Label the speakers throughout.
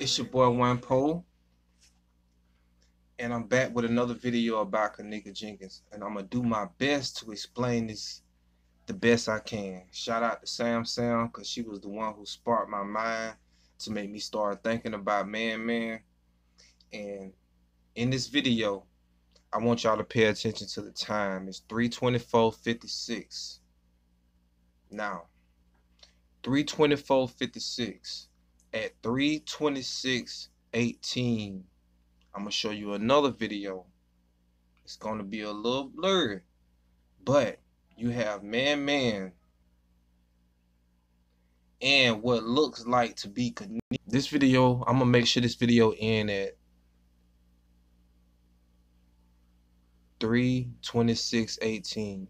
Speaker 1: It's your boy One Poe. And I'm back with another video about Kenneka Jenkins. And I'm gonna do my best to explain this the best I can. Shout out to Sam Sam, cause she was the one who sparked my mind to make me start thinking about Man Man. And in this video, I want y'all to pay attention to the time. It's 324.56. Now, 324.56 at 326.18 I'm gonna show you another video. It's gonna be a little blurry but you have man man and what looks like to be this video I'm gonna make sure this video end at 326.18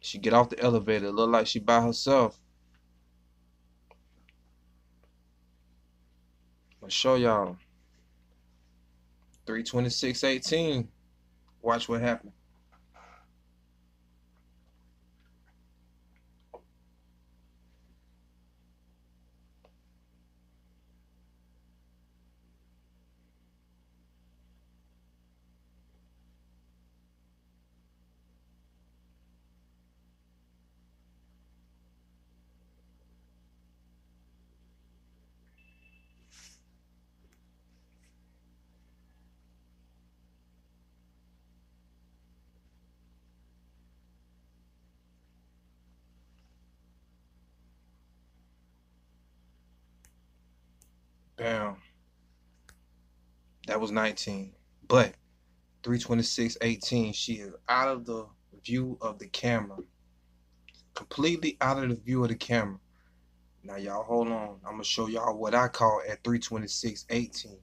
Speaker 1: she get off the elevator look like she by herself I'll show y'all. 326.18. Watch what happened. Bam. That was 19. But 326.18, she is out of the view of the camera. Completely out of the view of the camera. Now y'all hold on. I'm gonna show y'all what I call at 326.18.